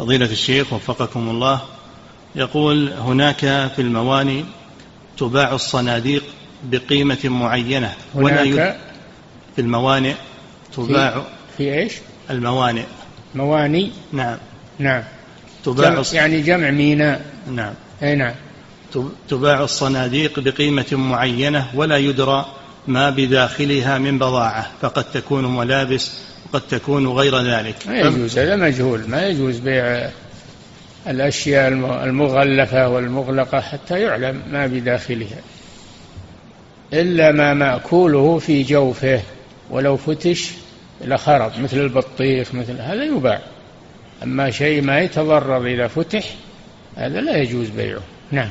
فضيلة الشيخ وفقكم الله يقول هناك في المواني تباع الصناديق بقيمة معينة. ولا يد... في الموانئ تباع في, في إيش؟ الموانئ. مواني؟ نعم. نعم. تباع جمع يعني جمع ميناء. نعم. أي نعم. تباع الصناديق بقيمة معينة ولا يدرى ما بداخلها من بضاعة فقد تكون ملابس وقد تكون غير ذلك. ما يجوز هذا مجهول. ما يجوز بيع الأشياء المغلفة والمغلقة حتى يعلم ما بداخلها. إلا ما مأكوله في جوفه ولو فتش لخرب مثل البطيخ مثل هذا يباع. أما شيء ما يتضرر إذا فتح هذا لا يجوز بيعه. نعم.